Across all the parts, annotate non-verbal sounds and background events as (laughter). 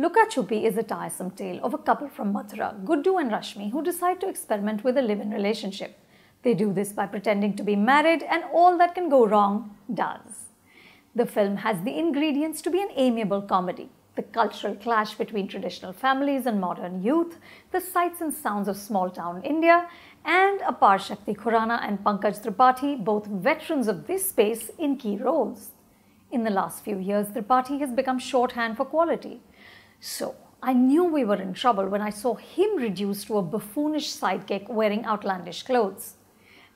Luka Chuppi is a tiresome tale of a couple from Mathura, Guddu and Rashmi, who decide to experiment with a live-in relationship. They do this by pretending to be married and all that can go wrong does. The film has the ingredients to be an amiable comedy. The cultural clash between traditional families and modern youth, the sights and sounds of small town India, and Aparshakti Khurrana and Pankaj Tripathi, both veterans of this space, in key roles. In the last few years, Tripathi has become shorthand for quality. So, I knew we were in trouble when I saw him reduced to a buffoonish sidekick wearing outlandish clothes.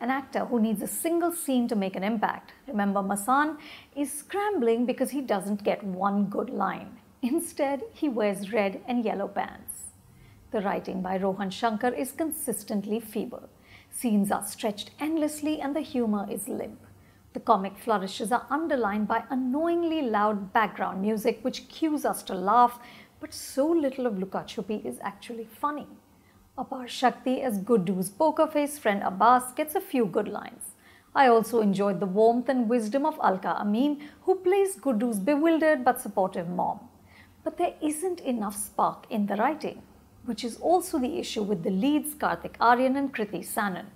An actor who needs a single scene to make an impact, remember Masan, is scrambling because he doesn't get one good line. Instead, he wears red and yellow pants. The writing by Rohan Shankar is consistently feeble. Scenes are stretched endlessly and the humor is limp. The comic flourishes are underlined by annoyingly loud background music which cues us to laugh but so little of Luka Chuppi is actually funny. Aparshakti as Guddu's poker face friend Abbas gets a few good lines. I also enjoyed the warmth and wisdom of Alka Amin, who plays Guddu's bewildered but supportive mom. But there isn't enough spark in the writing, which is also the issue with the leads Kartik Aaryan and Kriti Sanon.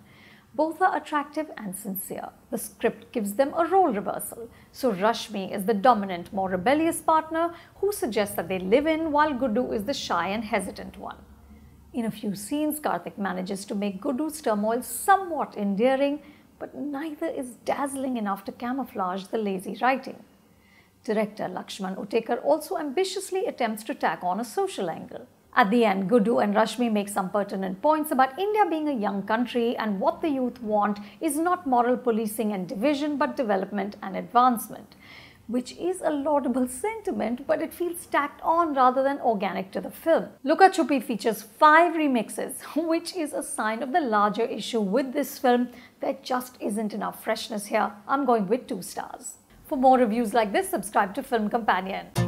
Both are attractive and sincere. The script gives them a role reversal. So Rashmi is the dominant, more rebellious partner who suggests that they live in while Guddu is the shy and hesitant one. In a few scenes, Kartik manages to make Guddu's turmoil somewhat endearing, but neither is dazzling enough to camouflage the lazy writing. Director Laxman Utekar also ambitiously attempts to tack on a social angle. At the end, Guddu and Rashmi make some pertinent points about India being a young country and what the youth want is not moral policing and division but development and advancement. Which is a laudable sentiment, but it feels tacked on rather than organic to the film. Luka Chuppi features five remixes, (laughs) which is a sign of the larger issue with this film. There just isn't enough freshness here. I'm going with two stars. For more reviews like this, subscribe to Film Companion.